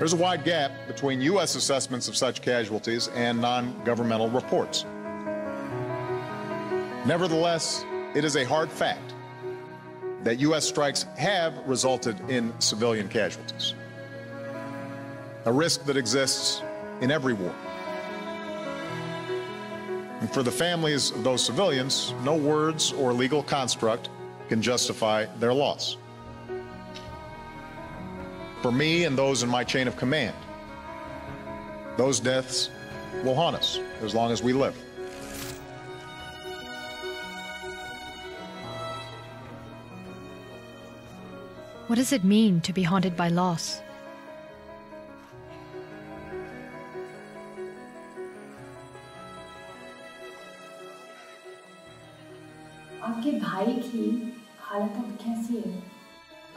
There's a wide gap between U.S. assessments of such casualties and non governmental reports. Nevertheless, it is a hard fact that U.S. strikes have resulted in civilian casualties, a risk that exists in every war. And for the families of those civilians, no words or legal construct can justify their loss. For me and those in my chain of command, those deaths will haunt us as long as we live. What does it mean to be haunted by loss?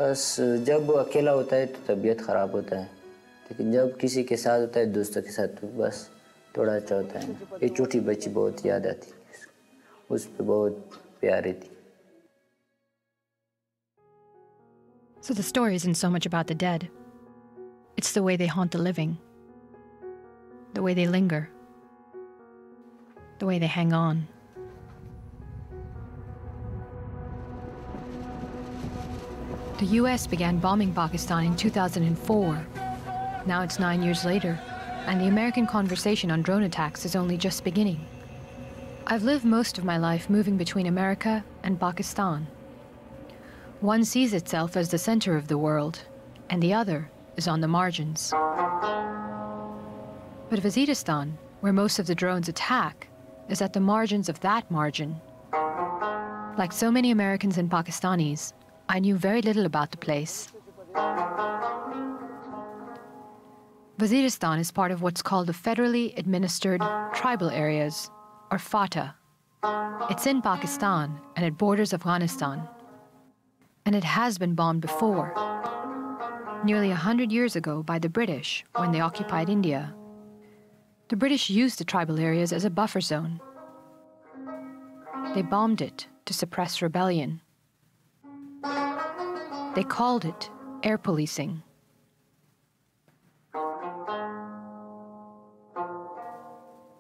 बस जब वो अकेला होता है तो तबीयत ख़राब होता है लेकिन जब किसी के साथ होता है दोस्तों के साथ तो बस थोड़ा अच्छा होता है ये छोटी बच्ची बहुत याद आती है उस पर बहुत प्यारी थी So the story isn't so much about the dead. It's the way they haunt the living, the way they linger, the way they hang on. The US began bombing Pakistan in 2004. Now it's nine years later, and the American conversation on drone attacks is only just beginning. I've lived most of my life moving between America and Pakistan. One sees itself as the center of the world, and the other is on the margins. But Waziristan, where most of the drones attack, is at the margins of that margin. Like so many Americans and Pakistanis, I knew very little about the place. Waziristan is part of what's called the Federally Administered Tribal Areas, or FATA. It's in Pakistan and it borders Afghanistan. And it has been bombed before. Nearly a hundred years ago by the British when they occupied India. The British used the tribal areas as a buffer zone. They bombed it to suppress rebellion. They called it air policing.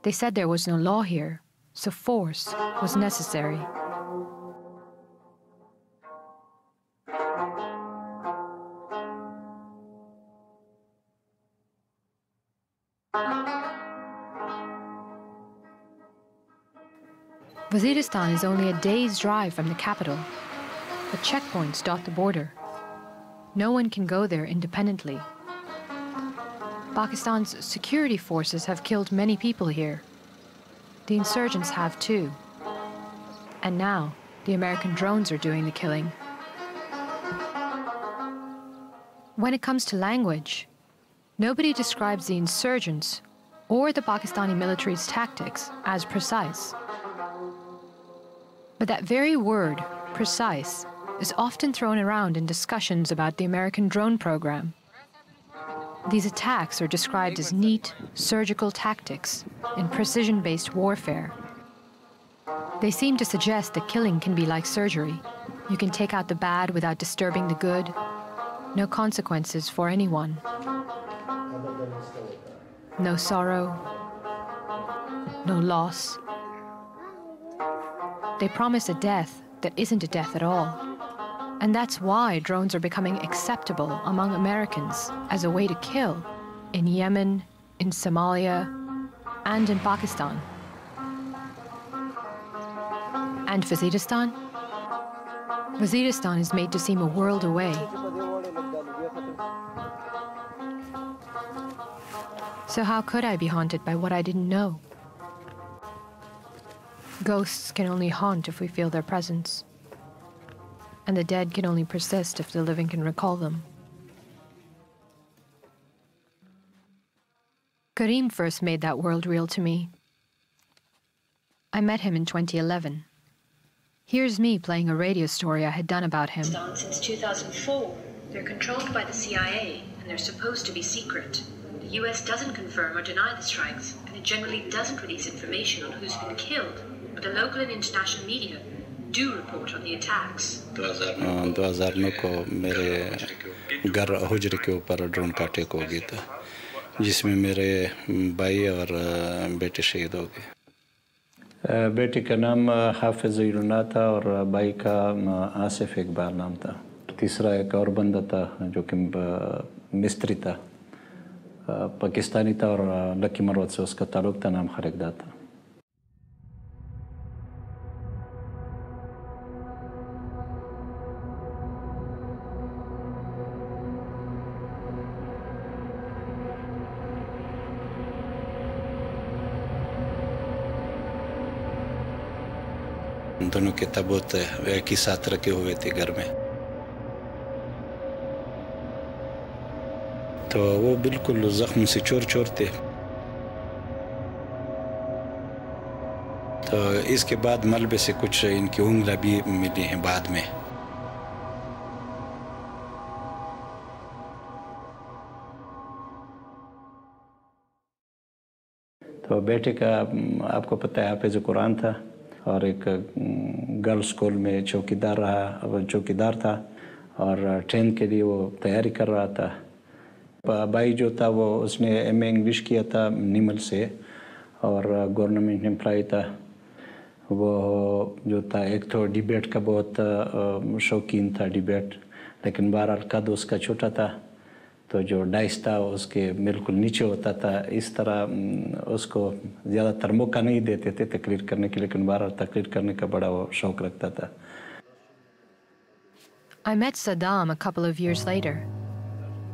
They said there was no law here, so force was necessary. Waziristan is only a day's drive from the capital, but checkpoints dot the border. No one can go there independently. Pakistan's security forces have killed many people here. The insurgents have too. And now, the American drones are doing the killing. When it comes to language, nobody describes the insurgents or the Pakistani military's tactics as precise. But that very word, precise, is often thrown around in discussions about the American drone program. These attacks are described as neat, surgical tactics in precision based warfare. They seem to suggest that killing can be like surgery. You can take out the bad without disturbing the good. No consequences for anyone. No sorrow. No loss. They promise a death that isn't a death at all. And that's why drones are becoming acceptable among Americans as a way to kill in Yemen, in Somalia, and in Pakistan. And Waziristan? Waziristan is made to seem a world away. So, how could I be haunted by what I didn't know? Ghosts can only haunt if we feel their presence and the dead can only persist if the living can recall them. Karim first made that world real to me. I met him in 2011. Here's me playing a radio story I had done about him. Since 2004, they're controlled by the CIA and they're supposed to be secret. The US doesn't confirm or deny the strikes, and it generally doesn't release information on who's been killed, but the local and international media do report on the attacks. 2009 को मेरे घर हुजरे के ऊपर drone का attack हो गया था जिसमें मेरे भाई और बेटे शहीद हो गए बेटे का नाम हाफिज यूना था और भाई का आसिफ इकबाल नाम था तीसरा एक और बंदा था जो कि मिस्त्री था पाकिस्तानी था और लकी मरवत से उसका ताल्लुक था नाम खरकदा था दोनों के तबूत एक ही साथ रखे हुए थे घर में? तो वो बिल्कुल जख्म से चोर चोर थे। तो इसके बाद मलबे से कुछ इनकी उंगला भी मिली हैं बाद में। तो बेटे का, आपको पता है हाफिज कुरान था और एक गर्ल्स स्कूल में चौकीदार रहा चौकीदार था और ट्रेन के लिए वो तैयारी कर रहा था। भाई जो था वो उसने एम ए इंग्लिश किया था निमल से और गवर्नमेंट एम्प्लॉय था। वो जो था, एक तो डिबेट का बहुत शौकीन था डिबेट, लेकिन बहरहाल कद उसका छोटा था। तो जो डाइस था उसके बिल्कुल नीचे होता था इस तरह उसको ज़्यादातर मौका नहीं देते थे तकरीर करने के लेकिन बार तकरीर करने का बड़ा वो शौक रखता था I met Saddam a couple of years later.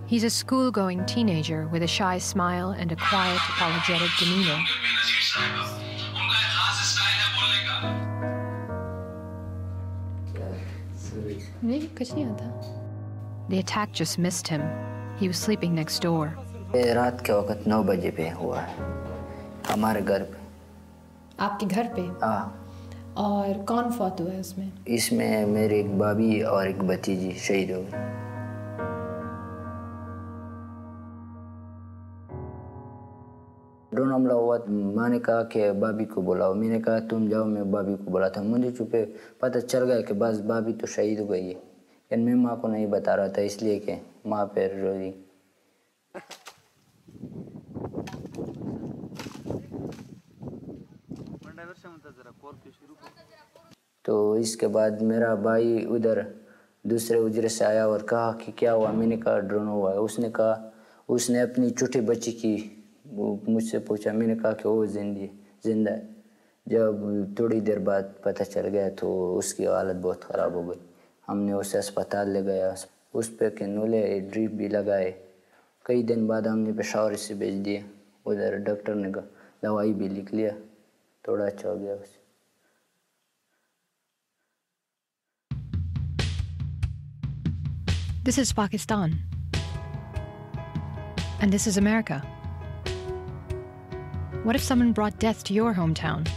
He's a school-going teenager with a shy smile and a quiet, apologetic demeanor. The attack just missed him. He was sleeping next door. रात के वक्त नौ बजे पे हुआ है। हमारे घर पे। आपके घर पे? हाँ। और कौन फौत हुआ है उसमें? इसमें मेरी एक भाभी और एक भतीजी शहीद हो गए। ड्रोन हमला हुआ माँ ने कहा कि भाभी को बुलाओ। मैंने कहा तुम जाओ मैं भाभी को बुलाता हूँ। मुझे चुपे पता चल गया कि बस भाभी तो शहीद हो गई है। लेकिन मैं माँ को नहीं बता रहा था, इसलिए कि माँ पैर रोजी तो इसके बाद मेरा भाई उधर दूसरे उजरे से आया और कहा कि क्या हुआ? मैंने कहा, ड्रोन हुआ है। उसने कहा, उसने अपनी छोटी बच्ची की मुझसे पूछा। मैंने कहा कि वो जिंदी ज़िंदा है। जब थोड़ी देर बाद पता चल गया तो उसकी हालत बहुत ख़राब हो गई। हमने उसे अस्पताल ले गया उस पर कैनूले ड्रिप भी लगाए कई दिन बाद हमने पेशावर से भेज दिए उधर डॉक्टर ने दवाई भी लिख लिया थोड़ा अच्छा हो गया उसे This is Pakistan. And this is America. What if someone brought death to your hometown?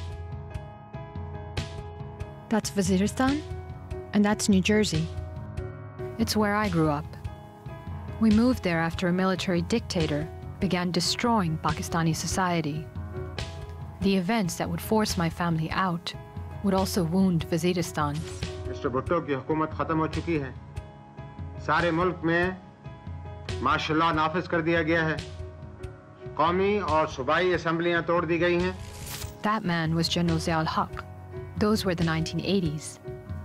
That's Waziristan, and that's New Jersey. It's where I grew up. We moved there after a military dictator began destroying Pakistani society. The events that would force my family out would also wound Waziristan. Mister Bhutto की हुकूमत खत्म हो चुकी है सारे मुल्क में माशाल्लाह नाफिज कर दिया गया है कौमी और सूबाई असम्बलियां तोड़ दी गई हैं That man was General Ziaul Haq. Those were the 1980s.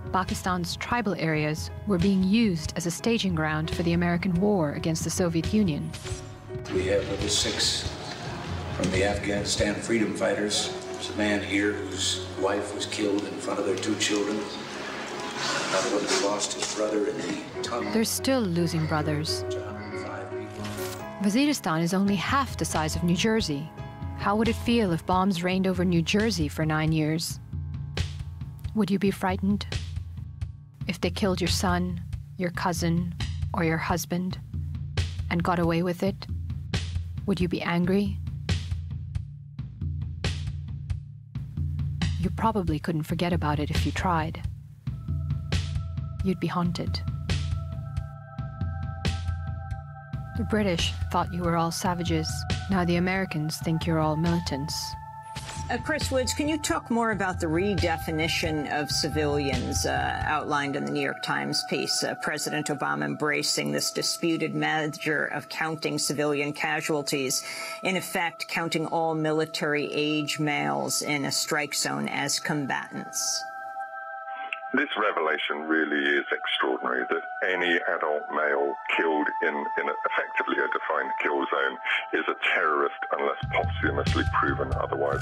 Pakistan's tribal areas were being used as a staging ground for the American war against the Soviet Union. We have with us six from the Afghanistan freedom fighters. There's a man here whose wife was killed in front of their two children. Another one who lost his brother in the tunnel. They're still losing brothers. Waziristan is only half the size of New Jersey. How would it feel if bombs rained over New Jersey for nine years? Would you be frightened? If they killed your son, your cousin, or your husband and got away with it, would you be angry? You probably couldn't forget about it if you tried. You'd be haunted. The British thought you were all savages. Now the Americans think you're all militants. Uh, Chris Woods, can you talk more about the redefinition of civilians uh, outlined in the New York Times piece? Uh, President Obama embracing this disputed measure of counting civilian casualties, in effect, counting all military age males in a strike zone as combatants. This revelation really is extraordinary that any adult male killed in, in effectively a defined kill zone is a terrorist unless posthumously proven otherwise.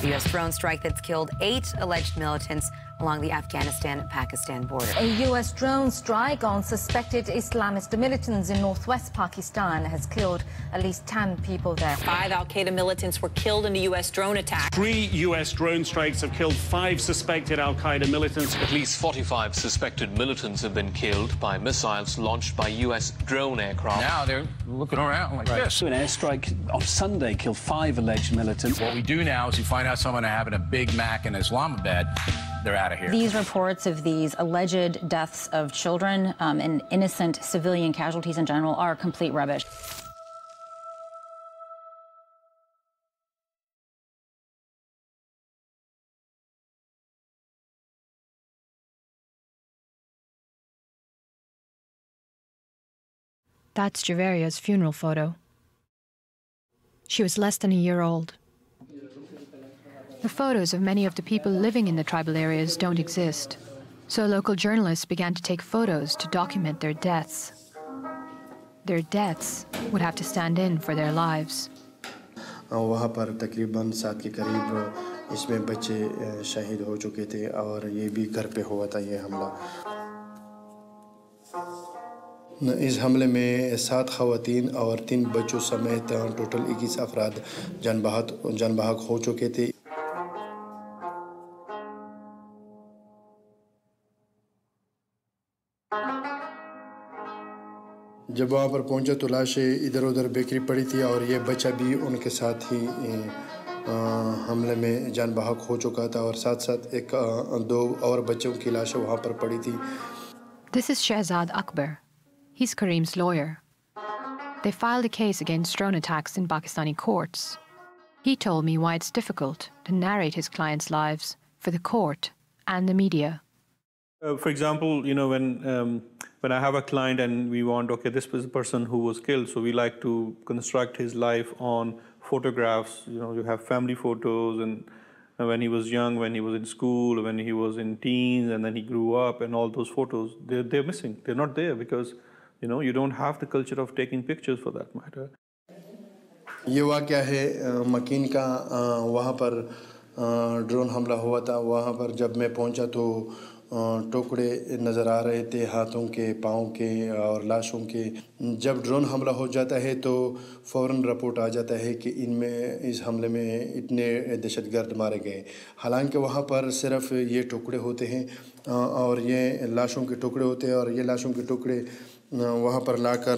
The U.S. drone strike that's killed eight alleged militants along the Afghanistan-Pakistan border. A U.S. drone strike on suspected Islamist militants in northwest Pakistan has killed at least 10 people there. Five al-Qaeda militants were killed in a U.S. drone attack. Three U.S. drone strikes have killed five suspected al-Qaeda militants. At least 45 suspected militants have been killed by missiles launched by U.S. drone aircraft. Now they're looking around like right. this. An airstrike on Sunday killed five alleged militants. What we do now is we find out someone having a Big Mac in Islamabad they're out of here. These reports of these alleged deaths of children um, and innocent civilian casualties in general are complete rubbish. That's Javeria's funeral photo. She was less than a year old. The photos of many of the people living in the tribal areas don't exist, so local journalists began to take photos to document their deaths. Their deaths would have to stand in for their lives. वहाँ पर तकरीबन सात के करीब इसमें बच्चे शहीद हो चुके थे और ये भी घर पे हुआ था ये हमला इस हमले में सात खातन और तीन बच्चों समेत टोटल इक्कीस अफराद जान बहाक जान बहाक हो चुके थे जब वहाँ पर पहुँचे तो लाशें इधर उधर बेकरी पड़ी थी और ये बच्चा भी उनके साथ ही हमले में जान बहाक हो चुका था और साथ साथ एक दो और बच्चों की लाशें वहाँ पर पड़ी थी। This is Shahzad Akbar he Karim's lawyer they file the case against drone attacks in Pakistani courts he told me why difficult to narrate his clients lives for the court and the media Uh, for example, you know, when um, when I have a client and we want, okay, this was the person who was killed, so we like to construct his life on photographs. You know, you have family photos and when he was young, when he was in school, when he was in teens, and then he grew up, and all those photos, they're, they're missing. They're not there because, you know, you don't have the culture of taking pictures for that matter. ये वाक़ है मकीन का वहाँ पर drone हमला हुआ था वहाँ पर जब मैं पहुँचा तो टुकड़े नज़र आ रहे थे हाथों के, पाँव के और लाशों के। जब ड्रोन हमला हो जाता है तो फ़ौर रिपोर्ट आ जाता है कि इनमें, इस हमले में इतने दहशत गर्द मारे गए। हालाँकि वहाँ पर सिर्फ़ ये टुकड़े होते हैं और ये लाशों के टुकड़े होते हैं और ये लाशों के टुकड़े वहाँ पर लाकर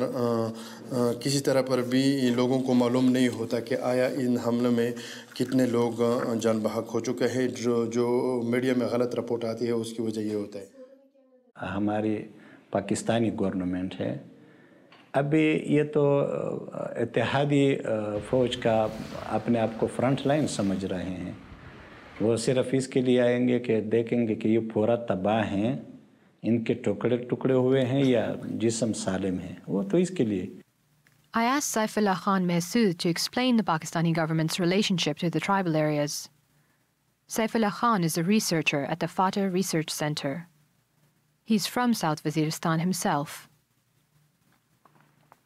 किसी तरह पर भी लोगों को मालूम नहीं होता कि आया इन हमले में कितने लोग जान बहक हो चुके हैं। जो जो मीडिया में गलत रिपोर्ट आती है, उसकी वजह ये होता है। हमारी पाकिस्तानी गवर्नमेंट है। अभी ये तो इतिहादी फ़ौज का अपने आप को फ्रंट लाइन समझ रहे हैं। वो सिर्फ़ इसके लिए आएँगे कि देखेंगे कि ये पूरा तबाह हैं। इनके टुकड़े टुकड़े हुए हैं या जिसम सालिम है वो तो इसके लिए I asked Saifullah Khan Mehsood to explain the Pakistani government's relationship to the tribal areas. Saifullah Khan is a researcher at the FATA Research Center. He's from South Waziristan himself.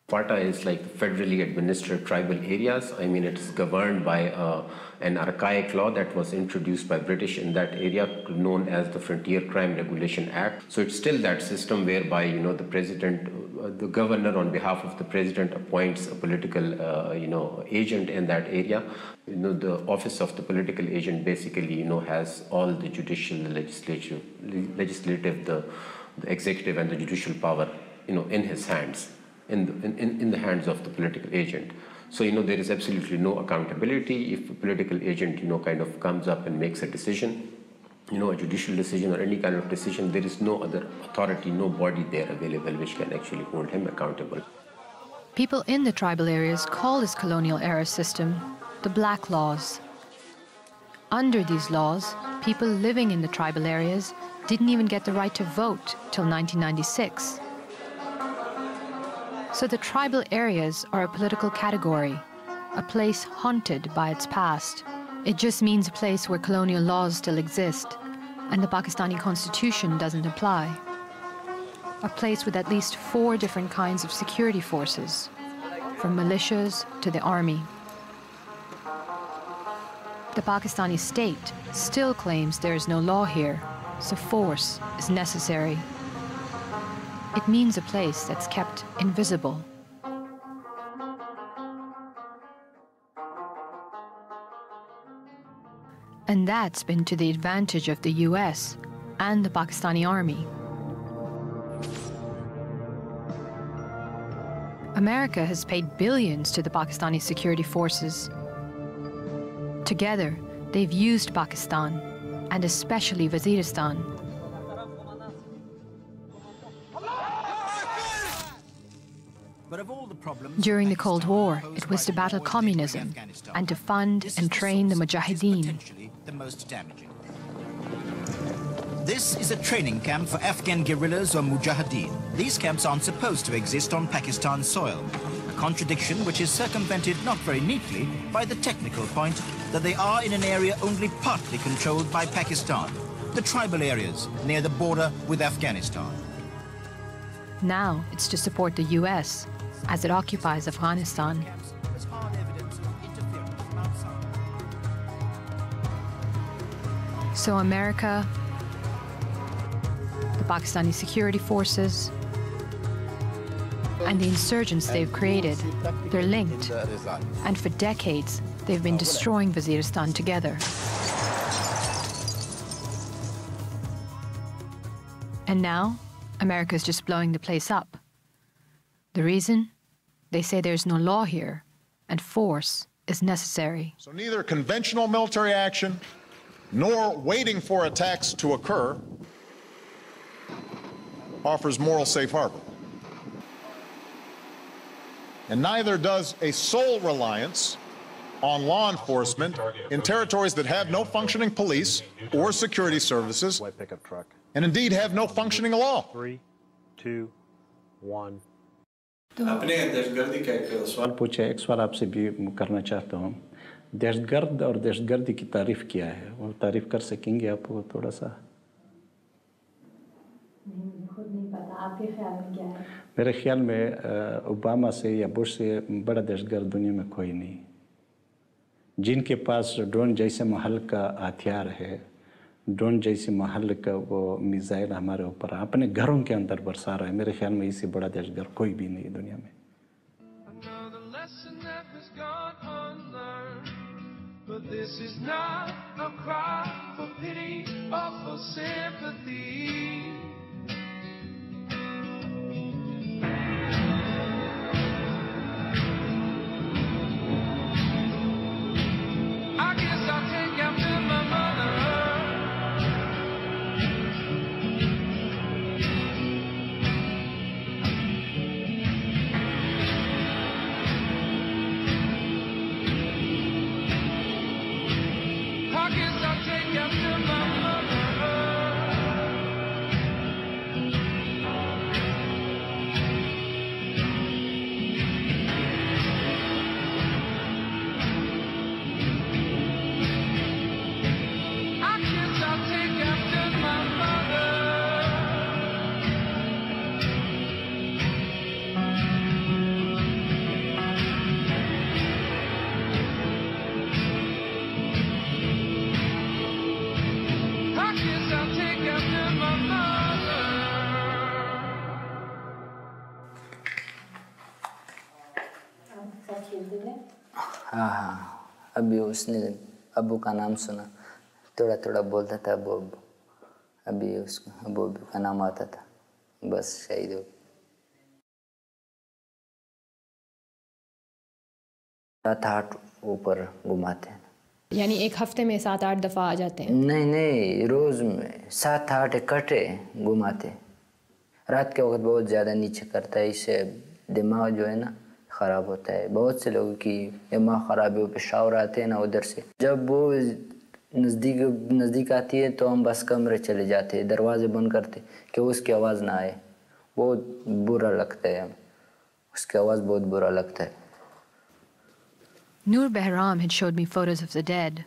FATA is like federally administered tribal areas. I mean, it is governed by a an archaic law that was introduced by British in that area, known as the Frontier Crime Regulation Act. So it's still that system whereby, you know, the president, uh, the governor on behalf of the president appoints a political, uh, you know, agent in that area. You know, the office of the political agent basically, you know, has all the judicial, the legislative, legislative, the, the executive and the judicial power, you know, in his hands in in, in the hands of the political agent. So, you know, there is absolutely no accountability. If a political agent, you know, kind of comes up and makes a decision, you know, a judicial decision or any kind of decision, there is no other authority, no body there available which can actually hold him accountable. People in the tribal areas call this colonial era system the Black Laws. Under these laws, people living in the tribal areas didn't even get the right to vote till 1996. So the tribal areas are a political category, a place haunted by its past. It just means a place where colonial laws still exist and the Pakistani constitution doesn't apply. A place with at least four different kinds of security forces, from militias to the army. The Pakistani state still claims there is no law here, so force is necessary. It means a place that's kept invisible. And that's been to the advantage of the US and the Pakistani army. America has paid billions to the Pakistani security forces. Together, they've used Pakistan, and especially Waziristan, During the Cold War, it was to battle communism and to fund and train the Mujahideen. the most damaging. This is a training camp for Afghan guerrillas or mujahideen. These camps aren't supposed to exist on Pakistan soil, a contradiction which is circumvented not very neatly by the technical point that they are in an area only partly controlled by Pakistan, the tribal areas near the border with Afghanistan. Now it's to support the US as it occupies Afghanistan. So America, the Pakistani security forces, and the insurgents they've created, they're linked. And for decades, they've been destroying Waziristan together. And now, America's just blowing the place up. The reason? They say there's no law here, and force is necessary. So neither conventional military action nor waiting for attacks to occur offers moral safe harbor. And neither does a sole reliance on law enforcement in territories that have no functioning police or security services, and indeed have no functioning law. Three, two, one. अपने दहशतगर्दी का एक सवाल पूछा एक सवाल आपसे भी करना चाहता हूँ। दहशतगर्द और दहशतगर्दी की तारीफ़ किया है? वो तारीफ़ कर सकेंगे आप वो थोड़ा सा? मेरे ख्याल में ओबामा से या बुश से बड़ा दहशतगर्द दुनिया में कोई नहीं। जिनके पास ड्रोन जैसे महल का हथियार है ड्रोन जैसे महल का वो मिसाइल हमारे ऊपर अपने घरों के अंदर बरसा रहा है मेरे ख्याल में इससे बड़ा दहशतगर्द कोई भी नहीं दुनिया में But this is not a cry for pity or for sympathy. I हाँ हाँ अभी उसने अबू का नाम सुना। थोड़ा थोड़ा बोलता था अबू अबू। अभी उसको अबू अबू का नाम आता था। बस शहीद हो सात आठ ऊपर घुमाते हैं। यानी एक हफ़्ते में सात आठ दफ़ा आ जाते हैं? नहीं नहीं रोज में सात आठ इकट्ठे घुमाते रात के वक्त बहुत ज़्यादा नीचे करता है इससे दिमाग जो है ना ख़राब होता है बहुत से लोगों की दिमाग ख़राब है वो पेशावर आते हैं ना उधर से जब वो नज़दीक नज़दीक आती है तो हम बस कमरे चले जाते हैं दरवाजे बंद करते कि उसकी आवाज़ ना आए बहुत बुरा लगता है उसकी आवाज़ बहुत बुरा लगता है Nur Behram had showed me photos of the dead,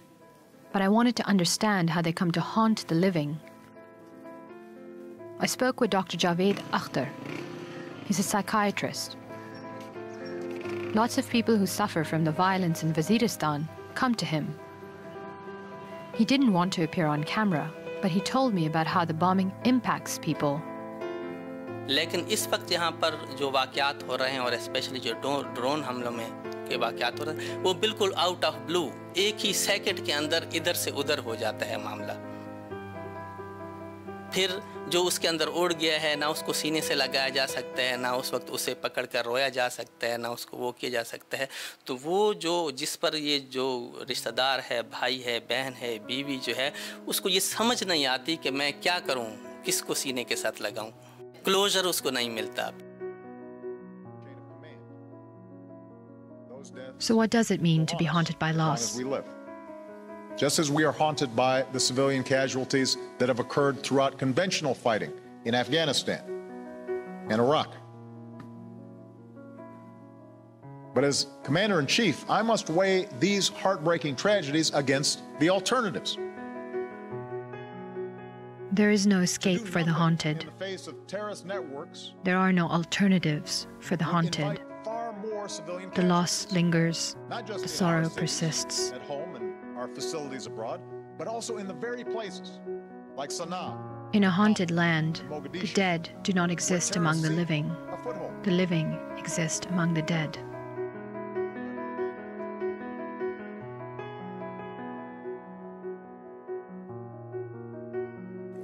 but I wanted to understand how they come to haunt the living. I spoke with Dr. Javed Akhtar. He's a psychiatrist. Lots of people who suffer from the violence in Waziristan come to him. He didn't want to appear on camera, but he told me about how the bombing impacts people. लेकिन इस वक्त यहाँ पर जो वाक़ात हो रहे हैं और स्पेशली जो ड्रोन हमलों में के वाक़ात हो रहे हैं वो बिल्कुल आउट ऑफ ब्लू एक ही सेकंड के अंदर इधर से उधर हो जाता है मामला फिर जो उसके अंदर उड़ गया है ना उसको सीने से लगाया जा सकता है ना उस वक्त उसे पकड़ कर रोया जा सकता है ना उसको वो किया जा सकता है। तो वो जो जिस पर ये जो रिश्तेदार है भाई है बहन है बीवी जो है उसको ये समझ नहीं आती कि मैं क्या करूँ किसको सीने के साथ लगाऊँ। क्लोजर उसको नहीं मिलता। So what does it mean to be haunted by loss? Just as we are haunted by the civilian casualties that have occurred throughout conventional fighting in Afghanistan and Iraq. But as Commander in Chief, I must weigh these heartbreaking tragedies against the alternatives. There is no escape for the haunted. There are no alternatives for the haunted. The loss lingers, the sorrow persists At home and our facilities abroad, but also in the very places like Sana'a. In a haunted land, the dead do not exist among the living. The living exist among the dead.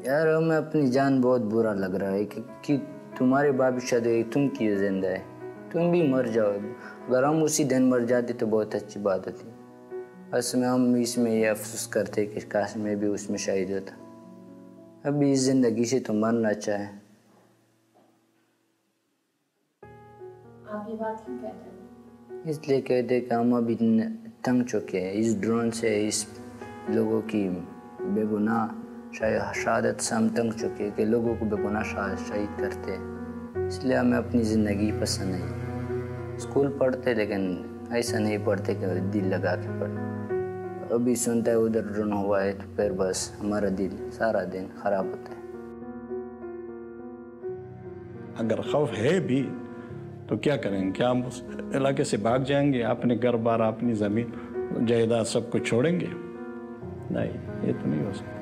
यार हमें अपनी जान बहुत बुरा लग रहा है कि, कि तुम्हारे बाप शायद तुम क्यों जिंदा है तुम भी मर जाओ अगर हम उसी दिन मर जाते तो बहुत अच्छी बात होती बस में हम इसमें ये अफसोस करते कि काश मैं भी उसमें शहीद होता। अभी इस ज़िंदगी से तो मरना चाहे। इसलिए कहते कि हम अभी तंग चुके हैं। इस ड्रोन से इस लोगों की बेगुनाह शहादत से हम तंग चुके हैं कि लोगों को बेगुनाह शहीद करते हैं। इसलिए हमें अपनी ज़िंदगी पसंद नहीं। स्कूल पढ़ते लेकिन ऐसा नहीं पढ़ते कि दिल लगा के पढ़। अभी सुनता है, उधर रुन हुआ है तो फिर बस हमारा दिल सारा दिन खराब होता है। अगर खौफ है भी तो क्या करेंगे क्या हम उस इलाके से भाग जाएँगे? अपने घर बार, अपनी ज़मीन, जायदाद सब कुछ छोड़ेंगे? नहीं, ये तो नहीं हो सकता।